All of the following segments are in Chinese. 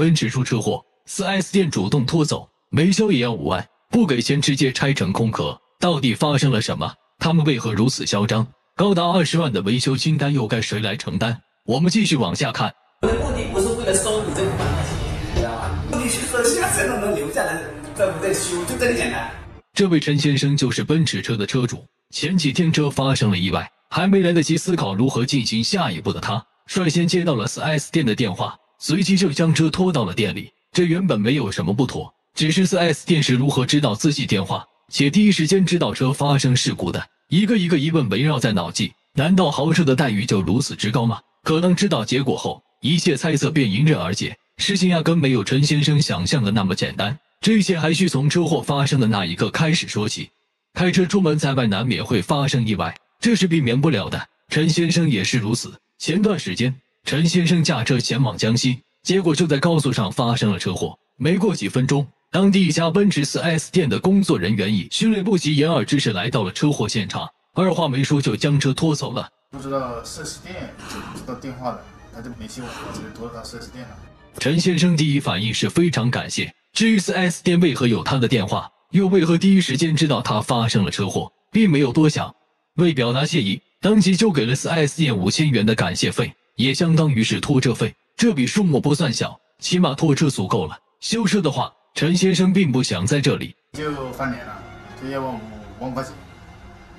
奔驰出车祸，4S 店主动拖走，维修也要五万，不给钱直接拆成空壳。到底发生了什么？他们为何如此嚣张？高达二十万的维修清单又该谁来承担？我们继续往下看。我的目的不是为了收你这五万块钱，知道吧？目的是说下次能能留下来，再不再修，就这么简单。这位陈先生就是奔驰车的车主。前几天车发生了意外，还没来得及思考如何进行下一步的他，率先接到了 4S 店的电话，随即就将车拖到了店里。这原本没有什么不妥，只是 4S 店是如何知道自己电话，且第一时间知道车发生事故的？一个一个疑问围绕在脑际。难道豪车的待遇就如此之高吗？可能知道结果后，一切猜测便迎刃而解。事情压根没有陈先生想象的那么简单。这一切还需从车祸发生的那一刻开始说起。开车出门在外，难免会发生意外，这是避免不了的。陈先生也是如此。前段时间，陈先生驾车前往江西，结果就在高速上发生了车祸。没过几分钟，当地一家奔驰 4S 店的工作人员以迅雷不及掩耳之势来到了车祸现场，二话没说就将车拖走了。不知道 4S 店知道电话的，他就联系我，我直接拖到 4S 店了。陈先生第一反应是非常感谢。至于 4S 店为何有他的电话？又为何第一时间知道他发生了车祸，并没有多想，为表达谢意，当即就给了 4S 店五千元的感谢费，也相当于是拖车费。这笔数目不算小，起码拖车足够了。修车的话，陈先生并不想在这里。就翻脸了，就要我五万块钱，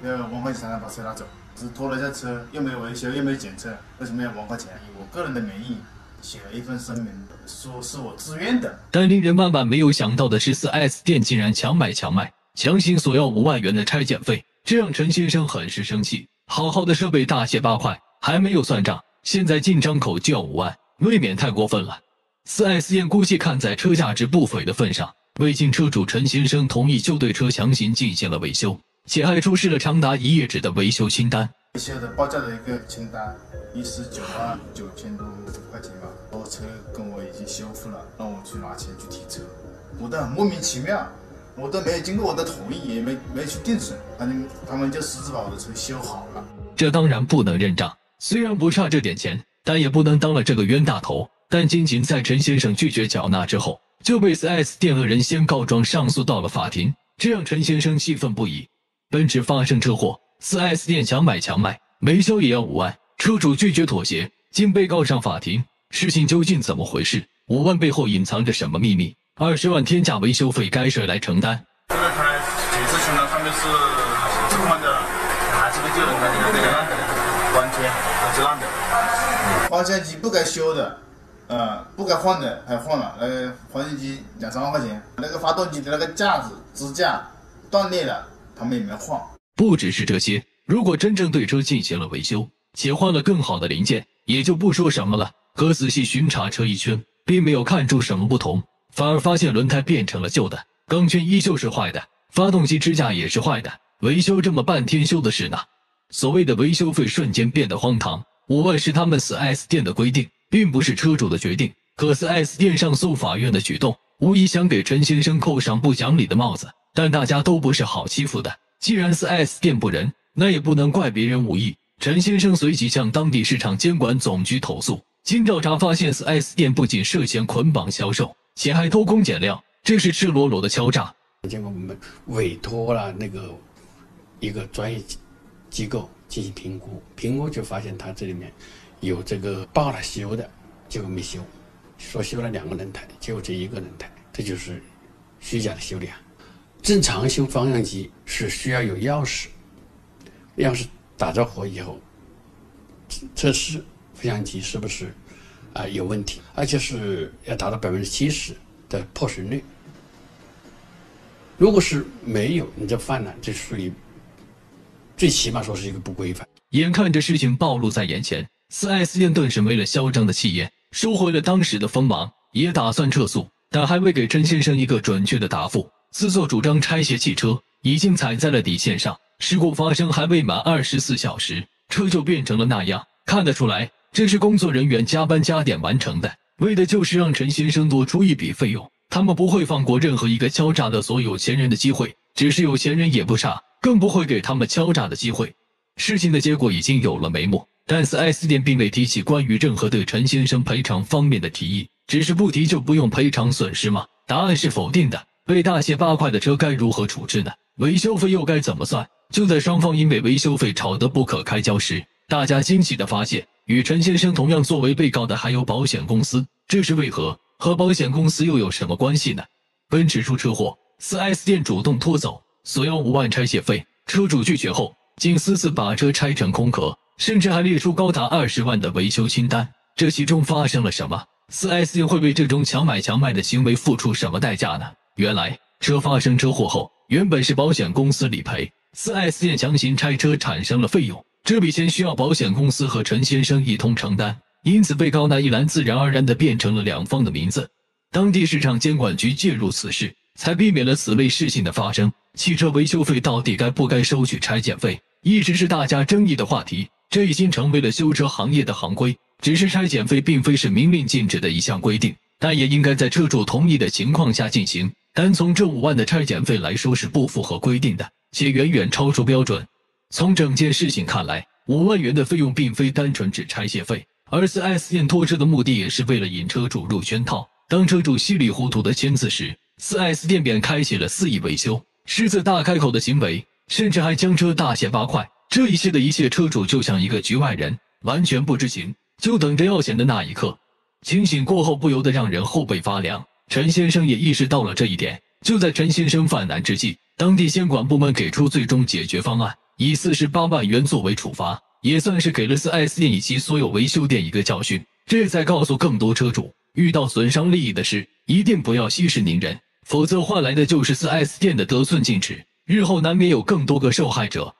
要五万块钱才能把车拿走。只拖了一下车，又没维修，又没检测，为什么要五万块钱？以我个人的名义写了一份声明。说是我自愿的，但令人万万没有想到的是，4S 店竟然强买强卖，强行索要五万元的拆检费，这让陈先生很是生气。好好的设备大卸八块，还没有算账，现在进张口就要五万，未免太过分了。4S 店估计看在车价值不菲的份上，未经车主陈先生同意就对车强行进行了维修，且还出示了长达一页纸的维修清单。维修的报价的一个清单，一十九万九千多块钱吧。我车跟我已经修复了，让我去拿钱去提车，我都很莫名其妙，我都没有经过我的同意，也没没去定损，反正他们就私自把我的车修好了。这当然不能认账，虽然不差这点钱，但也不能当了这个冤大头。但仅仅在陈先生拒绝缴纳之后，就被 4S 店恶人先告状上诉到了法庭，这让陈先生气愤不已。奔驰发生车祸。4S 店强买强卖，维修也要五万，车主拒绝妥协，竟被告上法庭。事情究竟怎么回事？五万背后隐藏着什么秘密？二十万天价维修费该谁来承担？这个看检测清单上面是正换的，还是烂的，完全还是烂的。发动机不该修的，呃，不该换的还换了，那个发动机两三万块钱，那个发动机的那个架子支架断裂了，他们也没换。不只是这些，如果真正对车进行了维修，且换了更好的零件，也就不说什么了。可仔细巡查车一圈，并没有看出什么不同，反而发现轮胎变成了旧的，钢圈依旧是坏的，发动机支架也是坏的。维修这么半天，修的是哪？所谓的维修费瞬间变得荒唐。五万是他们四 S 店的规定，并不是车主的决定。可四 S 店上诉法院的举动，无疑想给陈先生扣上不讲理的帽子。但大家都不是好欺负的。既然四 S 店不仁，那也不能怪别人无意。陈先生随即向当地市场监管总局投诉。经调查发现四 S 店不仅涉嫌捆绑销售，且还偷工减料，这是赤裸裸的敲诈。结果我们委托了那个一个专业机构进行评估，评估就发现他这里面有这个报了修的，结果没修，说修了两个轮胎，结果这一个轮胎，这就是虚假的修理啊。正常修方向机是需要有钥匙，钥匙打着火以后，测试方向机是不是啊有问题，而且是要达到百分之七十的破损率。如果是没有，你这犯了，这属于最起码说是一个不规范。眼看着事情暴露在眼前，4S 店顿时没了嚣张的气焰，收回了当时的锋芒，也打算撤诉，但还未给陈先生一个准确的答复。自作主张拆卸汽车，已经踩在了底线上。事故发生还未满二十四小时，车就变成了那样。看得出来，这是工作人员加班加点完成的，为的就是让陈先生多出一笔费用。他们不会放过任何一个敲诈的所有钱人的机会，只是有钱人也不傻，更不会给他们敲诈的机会。事情的结果已经有了眉目，但 4S 店并未提起关于任何对陈先生赔偿方面的提议，只是不提就不用赔偿损失吗？答案是否定的。被大卸八块的车该如何处置呢？维修费又该怎么算？就在双方因为维修费吵得不可开交时，大家惊喜地发现，与陈先生同样作为被告的还有保险公司，这是为何？和保险公司又有什么关系呢？奔驰出车祸，4S 店主动拖走，索要五万拆卸费，车主拒绝后，竟私自把车拆成空壳。甚至还列出高达二十万的维修清单，这其中发生了什么？4S 店会为这种强买强卖的行为付出什么代价呢？原来车发生车祸后，原本是保险公司理赔，4S 店强行拆车产生了费用，这笔钱需要保险公司和陈先生一同承担，因此被告那一栏自然而然的变成了两方的名字。当地市场监管局介入此事，才避免了此类事情的发生。汽车维修费到底该不该收取拆检费，一直是大家争议的话题。这已经成为了修车行业的行规。只是拆检费并非是明令禁止的一项规定，但也应该在车主同意的情况下进行。单从这五万的拆检费来说是不符合规定的，且远远超出标准。从整件事情看来，五万元的费用并非单纯指拆卸费，而 4S 店拖车的目的也是为了引车主入圈套。当车主稀里糊涂的签字时，4S 店便开启了肆意维修、狮子大开口的行为，甚至还将车大卸八块。这一切的一切，车主就像一个局外人，完全不知情，就等着要钱的那一刻。清醒过后，不由得让人后背发凉。陈先生也意识到了这一点。就在陈先生犯难之际，当地监管部门给出最终解决方案，以四十八万元作为处罚，也算是给了四 S 店以及所有维修店一个教训。这在告诉更多车主，遇到损伤利益的事，一定不要息事宁人，否则换来的就是四 S 店的得寸进尺，日后难免有更多个受害者。